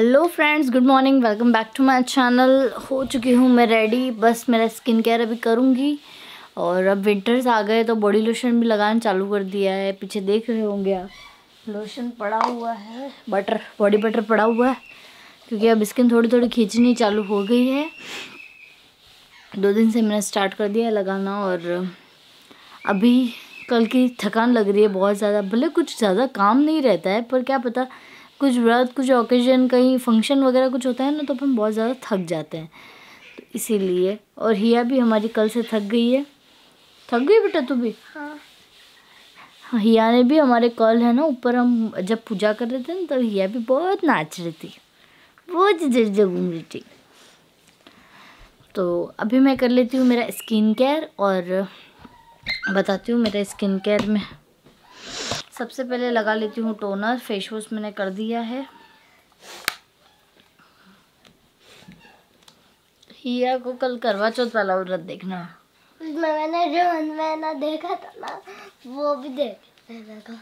Hello friends good morning welcome back to my channel हो चुकी हूँ मैं रेडी बस मेरा स्किन केयर अभी करूँगी। और अब विंटर्स आ गए तो बॉडी लोशन भी लगाना चालू कर दिया है। पीछे देख रहे होंगे आप। लोशन पड़ा हुआ है। बटर बॉडी बटर पड़ा हुआ है। क्योंकि अब स्किन थोड़ी थोड़ी खींचनी चालू हो गई है। दो दिन से मैंने स्टार्ट कर दिया है लगाना। और अभी कल की थकान लग रही है बहुत ज़्यादा। भले कुछ ज़्यादा काम नहीं रहता है, पर क्या पता कुछ व्रत कुछ ओकेजन कहीं फ़ंक्शन वगैरह कुछ होता है ना तो अपन बहुत ज़्यादा थक जाते हैं। तो इसीलिए और हिया भी हमारी कल से थक गई है। थक गई बेटा तू भी? हाँ। हाँ हिया ने भी हमारे कल है ना ऊपर हम जब पूजा कर रहे थे ना तो हिया भी बहुत नाच रही थी। बहुत उधर घूम रही थी। तो अभी मैं कर लेती हूँ मेरा स्किन केयर और बताती हूँ मेरा स्किन केयर में। सबसे पहले लगा लेती हूँ टोनर फेस वॉश मैंने कर दिया है। हिया को कल करवा चौथ वाला व्रत देखना। उसमें मैंने जो मैंने देखा था ना वो भी देख लगा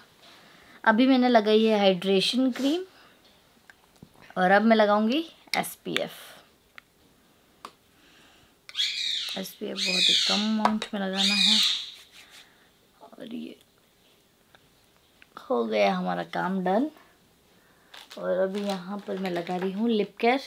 अभी मैंने लगाई है हाइड्रेशन क्रीम और अब मैं लगाऊँगी S P F S P F बहुत ही कम अमाउंट में लगाना है। और ये हो गया हमारा काम डन। और अभी यहाँ पर मैं लगा रही हूँ लिप केयर,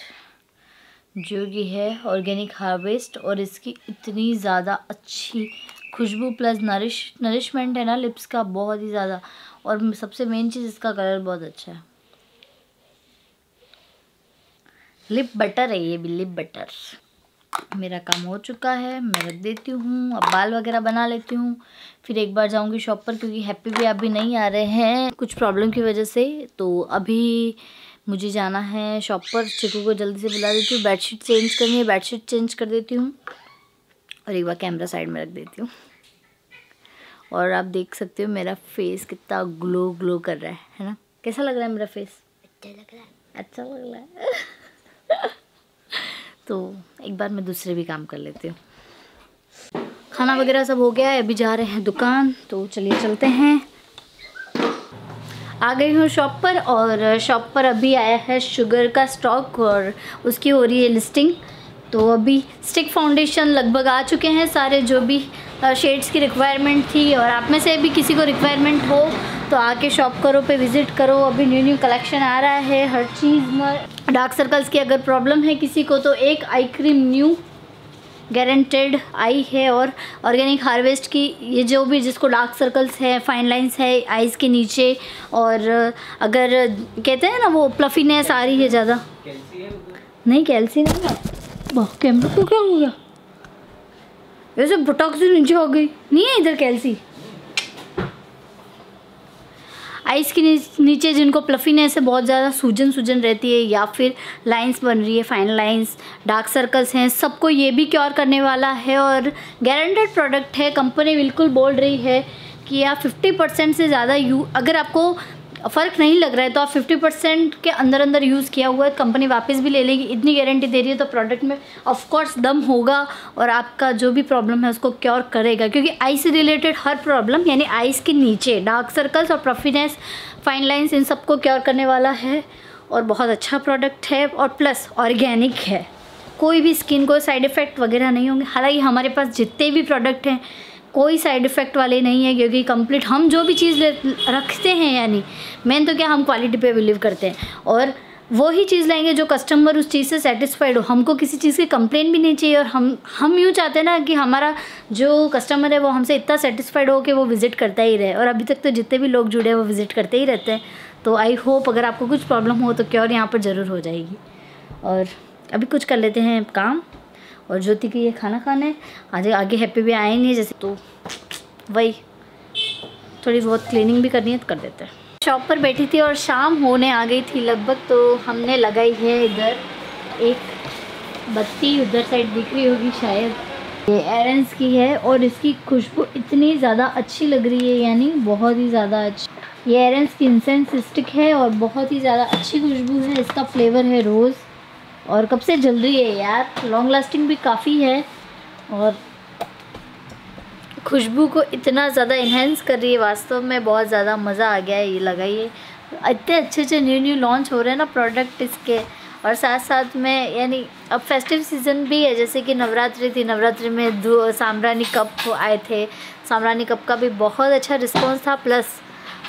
जो कि है ऑर्गेनिक हार्वेस्ट, और इसकी इतनी ज़्यादा अच्छी खुशबू प्लस नरिश, नरिशमेंट है ना लिप्स का, बहुत ही ज़्यादा। और सबसे मेन चीज़ इसका कलर बहुत अच्छा है। लिप बटर है ये भी, लिप बटर। मेरा काम हो चुका है मैं रख देती हूँ अब बाल वगैरह बना लेती हूँ। फिर एक बार जाऊँगी शॉप पर क्योंकि हैप्पी भी अभी नहीं आ रहे हैं। कुछ प्रॉब्लम की वजह से तो अभी मुझे जाना है शॉप पर। चिकू को जल्दी से बुला देती हूँ बेडशीट चेंज करनी है बेडशीट चेंज कर देती हूँ। और एक बार कैमरा साइड में रख देती हूँ। और आप देख सकते हो मेरा फेस कितना ग्लो ग्लो कर रहा है है ना? कैसा लग रहा है मेरा फेस अच्छा लग रहा है। अच्छा लग रहा है। तो एक बार मैं दूसरे भी काम कर लेती हूँ। खाना वगैरह सब हो गया है, अभी जा रहे हैं दुकान तो चलिए चलते हैं। आ गई हूँ शॉप पर और शॉप पर अभी आया है शुगर का स्टॉक और उसकी हो रही है लिस्टिंग। तो अभी स्टिक फाउंडेशन लगभग आ चुके हैं सारे जो भी शेड्स की रिक्वायरमेंट थी और आप में से भी किसी को रिक्वायरमेंट हो तो आके शॉप करो, पे विज़िट करो। अभी न्यू न्यू कलेक्शन आ रहा है, हर चीज़ में। डार्क सर्कल्स की अगर प्रॉब्लम है किसी को तो एक आई क्रीम न्यू गारंटेड आई है और ऑर्गेनिक हार्वेस्ट की, ये जो भी जिसको डार्क सर्कल्स है फाइन लाइंस है आइज़ के नीचे और अगर कहते हैं ना वो प्लफीनेस आ रही है ज़्यादा। नहीं कैल्सी नहीं वाह कैमरा को क्या हो गया? ऐसे भटक से नीचे हो गई। नहीं है इधर कैल्सी आइस के नीचे जिनको प्लफीनेस है, बहुत ज़्यादा सूजन सूजन रहती है या फिर लाइंस बन रही है, फाइन लाइंस, डार्क सर्कल्स हैं, सबको ये भी क्योर करने वाला है और गारंटेड प्रोडक्ट है। कंपनी बिल्कुल बोल रही है कि आप 50 परसेंट से ज़्यादा यू, अगर आपको फ़र्क नहीं लग रहा है तो आप 50 परसेंट के अंदर अंदर यूज़ किया हुआ है कंपनी वापस भी ले लेगी, इतनी गारंटी दे रही है तो प्रोडक्ट में ऑफकोर्स दम होगा और आपका जो भी प्रॉब्लम है उसको क्योर करेगा, क्योंकि आई से रिलेटेड हर प्रॉब्लम यानी आइस के नीचे डार्क सर्कल्स और प्रफिनेस फाइन लाइन्स इन सबको क्योर करने वाला है और बहुत अच्छा प्रोडक्ट है और प्लस ऑर्गेनिक है। कोई भी स्किन को साइड इफ़ेक्ट वगैरह नहीं होंगे, हालाँकि हमारे पास जितने भी प्रोडक्ट हैं कोई साइड इफ़ेक्ट वाले नहीं है क्योंकि कंप्लीट हम जो भी चीज़ रखते हैं यानी, मेन तो क्या हम क्वालिटी पे बिलीव करते हैं। और वो ही चीज़ लाएँगे जो कस्टमर उस चीज़ से सेटिस्फाइड हो। हमको किसी चीज़ की कंप्लेन भी नहीं चाहिए और हम हम यूँ चाहते हैं ना कि हमारा जो कस्टमर है वो हमसे इतना सेटिस्फाइड हो कि वो विज़िट करता ही रहे। और अभी तक तो जितने भी लोग जुड़े हैं वो विज़िट करते ही रहते हैं। तो आई होप अगर आपको कुछ प्रॉब्लम हो तो क्योर यहाँ पर ज़रूर हो जाएगी। और अभी कुछ कर लेते हैं काम। और ज्योति की ये खाना खाने आज आगे हैप्पी भी आए नहीं जैसे तो वही, थोड़ी बहुत क्लीनिंग भी करनी है तो कर देते हैं। शॉप पर बैठी थी और शाम होने आ गई थी लगभग तो हमने लगाई है इधर एक बत्ती, उधर साइड दिख रही होगी शायद। ये एरेंस की है और इसकी खुशबू इतनी ज़्यादा अच्छी लग रही है, यानी बहुत ही ज़्यादा अच्छी। ये एरेंस की इंसेंस स्टिक है और बहुत ही ज़्यादा अच्छी खुशबू है, इसका फ्लेवर है रोज़ और कब से जल रही है यार? लॉन्ग लास्टिंग भी काफ़ी है और खुशबू को इतना ज़्यादा इन्हेंस कर रही है, वास्तव में बहुत ज़्यादा मज़ा आ गया है ये लगाइए इतने अच्छे अच्छे न्यू न्यू लॉन्च हो रहे हैं ना प्रोडक्ट इसके। और साथ साथ में यानी अब फेस्टिव सीज़न भी है, जैसे कि नवरात्रि थी, नवरात्रि में दो सामरानी कप आए थे। सामरानी कप का भी बहुत अच्छा रिस्पॉन्स था प्लस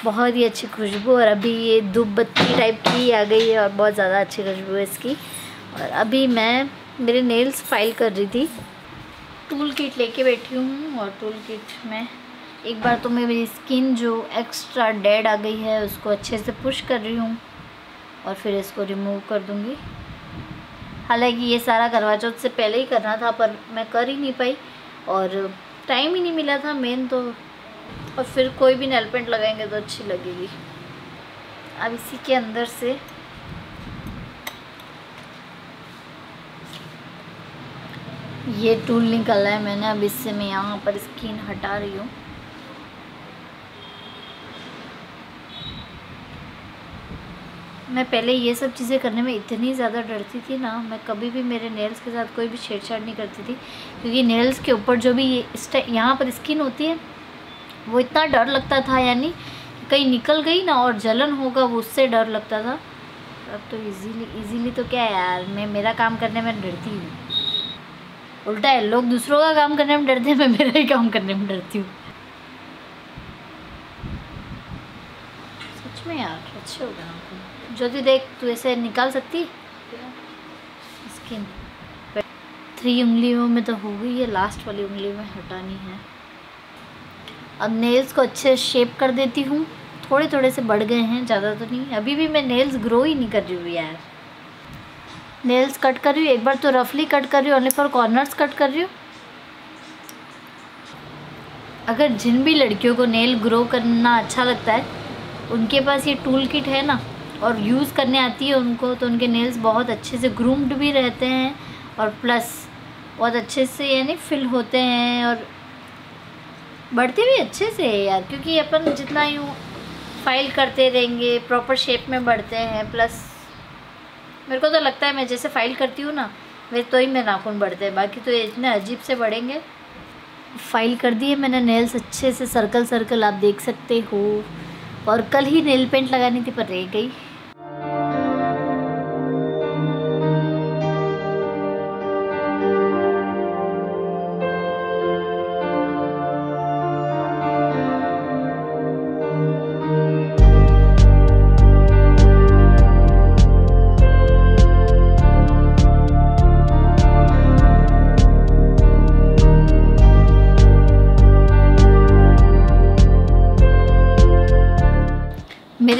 बहुत ही अच्छी खुशबू और अभी ये धूप बत्ती टाइप की आ गई है और बहुत ज़्यादा अच्छी खुशबू है इसकी। और अभी मैं, मेरे नेल्स फ़ाइल कर रही थी। टूल किट लेके बैठी हूँ और टूल किट में एक बार तो मैं मेरी स्किन जो एक्स्ट्रा डेड आ गई है, उसको अच्छे से पुश कर रही हूँ और फिर इसको रिमूव कर दूँगी। हालाँकि ये सारा करवा चौथ से पहले ही करना था, पर मैं कर ही नहीं पाई और टाइम ही नहीं मिला था मेन तो। और फिर कोई भी नेल पेंट लगाएँगे तो अच्छी लगेगी। अब इसी के अंदर से ये टूल निकाला है मैंने, अब इससे मैं यहाँ पर स्किन हटा रही हूँ। मैं पहले ये सब चीज़ें करने में इतनी ज़्यादा डरती थी ना, मैं कभी भी मेरे नेल्स के साथ कोई भी छेड़छाड़ नहीं करती थी, क्योंकि नेल्स के ऊपर जो भी ये यहाँ पर स्किन होती है, वो इतना डर लगता था यानी कहीं निकल गई ना और जलन होगा, वो उससे डर लगता था। अब तो इजीली इजीली तो क्या यार, मैं, मेरा काम करने में डरती हूँ। उल्टा है, लोग दूसरों का काम करने में डरते हैं, मैं मेरा ही काम करने में डरती हूँ। सच में यार, अच्छे हो गए ज्योति देख, तू ऐसे निकाल सकती? स्किन थ्री उंगलियों में तो हो गई है लास्ट वाली उंगली में हटानी है। अब नेल्स को अच्छे शेप कर देती हूँ। थोड़े थोड़े से बढ़ गए हैं, ज़्यादा तो नहीं। अभी भी मैं नेल्स ग्रो ही नहीं कर रही हूँ यार। नेल्स कट कर रही हूँ, एक बार तो रफली कट कर रही हूँ ओनली फॉर कॉर्नर्स कट कर रही हूँ। अगर जिन भी लड़कियों को नेल ग्रो करना अच्छा लगता है, उनके पास ये टूल किट है ना, और यूज़ करने आती है उनको तो उनके नेल्स बहुत अच्छे से ग्रूम्ड भी रहते हैं, और प्लस बहुत अच्छे से यानी फिल होते हैं, और बढ़ते भी अच्छे से है यार, क्योंकि अपन जितना यूँ फ़ाइल करते रहेंगे प्रॉपर शेप में बढ़ते हैं प्लस मेरे को तो लगता है मैं जैसे फ़ाइल करती हूँ ना, वे तो ही मेरे नाखून बढ़ते हैं। बाकी तो इतने अजीब से बढ़ेंगे। फ़ाइल कर दिए मैंने नेल्स अच्छे से सर्कल सर्कल आप देख सकते हो। और कल ही नेल पेंट लगानी थी, पर रह गई।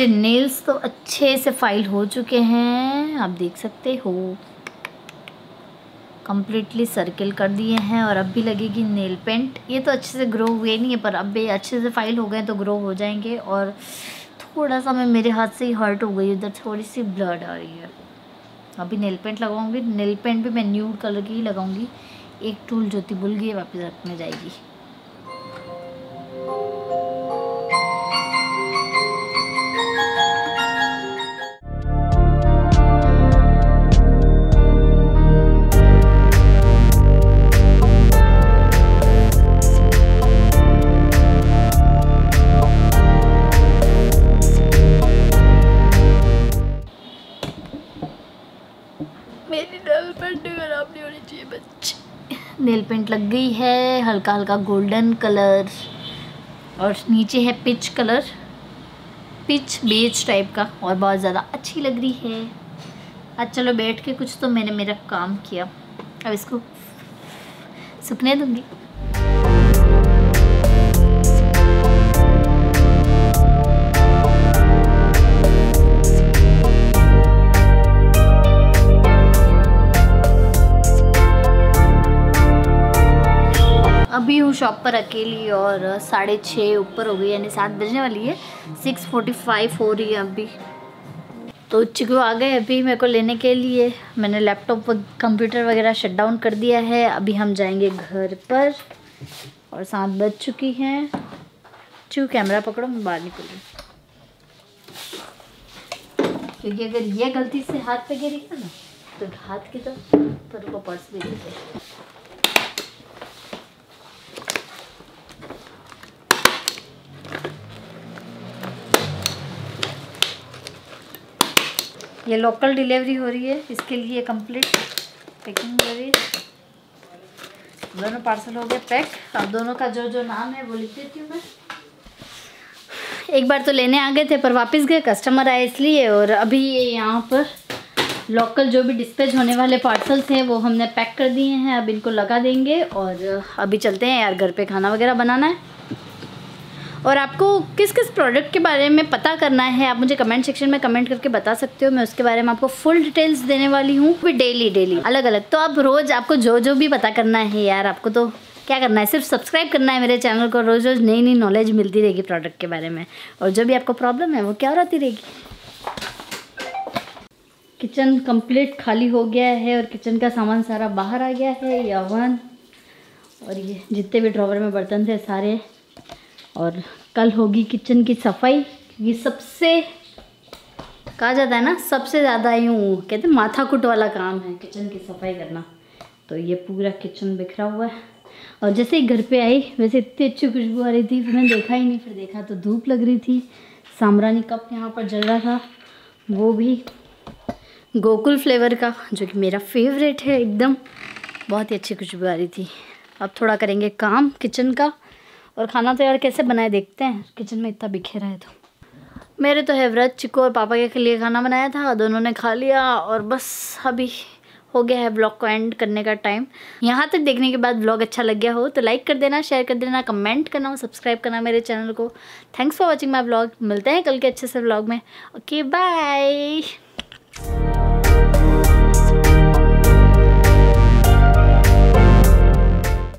मेरे नेल्स तो अच्छे से फ़ाइल हो चुके हैं। आप देख सकते हो। कम्प्लीटली सर्किल कर दिए हैं और अब भी लगेगी नेल पेंट ये तो अच्छे से ग्रो हुए नहीं है, पर अब भी अच्छे से फ़ाइल हो गए तो ग्रो हो जाएँगे और थोड़ा सा मैं मेरे हाथ से ही हर्ट हो गई उधर थोड़ी सी ब्लड आ रही है। अभी नेल पेंट लगाऊँगी नेल पेंट भी मैं न्यूड कलर की ही लगाऊँगी। एक टूल ज्योति भूल गई वापस रखने जाएगी। लग गई है, हल्का हल्का गोल्डन कलर और नीचे है peach colour peach beige type का और बहुत ज़्यादा अच्छी लग रही है। आज चलो बैठ के कुछ तो मैंने मेरा काम किया। अब इसको सुखने दूँगी। शॉप पर अकेली और साढ़े छः ऊपर हो गई, यानी सात बजने वाली है। सिक्स फोर्टी फाइव हो रही है अभी। तो चिकू आ गए अभी मेरे को लेने के लिए। मैंने लैपटॉप कंप्यूटर वगैरह शट डाउन कर दिया है। अभी हम जाएँगे घर पर। और सात बज चुकी हैं। चू कैमरा पकड़ो, मैं बाहर निकल। क्योंकि अगर ये गलती से हाथ पे गिरेगा ना तो हाथ की तो पर को पर्स भी देते ये लोकल डिलीवरी हो रही है, इसके लिए कंप्लीट पैकिंग हो रही है। दोनों पार्सल हो गए पैक अब दोनों का जो जो नाम है, वो लिख देती हूँ मैं। एक बार तो लेने आ गए थे, पर वापस गए। कस्टमर आए इसलिए, और अभी ये यहाँ पर लोकल जो भी डिस्पैच होने वाले पार्सल्स हैं, वो हमने पैक कर दिए हैं। अब इनको लगा देंगे, और अभी चलते हैं। यार, घर पे खाना वगैरह बनाना है। और आपको किस किस प्रोडक्ट के बारे में पता करना है, आप मुझे कमेंट सेक्शन में कमेंट करके बता सकते हो, मैं उसके बारे में आपको फुल डिटेल्स देने वाली हूँ डेली डेली अलग अलग तो आप रोज़ आपको जो जो भी पता करना है यार, आपको तो क्या करना है, सिर्फ़ सब्सक्राइब करना है मेरे चैनल को रोज़ रोज़ नई नई नॉलेज मिलती रहेगी प्रोडक्ट के बारे में। और जो भी आपको प्रॉब्लम है, वो क्या रहती रहेगी। किचन कंप्लीट खाली हो गया है और किचन का सामान सारा बाहर आ गया है, ये ओवन और ये जितने भी ड्रॉवर में बर्तन थे सारे और कल होगी किचन की सफ़ाई। ये सबसे, कहा जाता है ना, सबसे ज़्यादा यूँ कहते हैं माथा कुट वाला काम है किचन की सफ़ाई करना। तो ये पूरा किचन बिखरा हुआ है। और जैसे ही घर पे आई, वैसे इतनी अच्छी खुशबू आ रही थी फिर मैंने देखा ही नहीं, फिर देखा तो धूप लग रही थी। सामरानी कप यहाँ पर जल रहा था। वो भी गोकुल फ्लेवर का, जो कि मेरा फेवरेट है एकदम। बहुत ही अच्छी खुशबू आ रही थी। अब थोड़ा करेंगे काम किचन का। और खाना तो यार कैसे बनाए देखते हैं? किचन में इतना बिखेरा है तो। मेरे तो है व्रत, चिक्को और पापा के लिए खाना बनाया था, दोनों ने खा लिया और बस अभी हो गया है ब्लॉग को एंड करने का टाइम। यहाँ तक देखने के बाद ब्लॉग अच्छा लग गया हो तो लाइक कर देना, शेयर कर देना, कमेंट करना और सब्सक्राइब करना मेरे चैनल को। Thanks for watching my blog मिलते हैं कल के अच्छे से ब्लॉग में। Okay bye